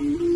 Mm-hmm.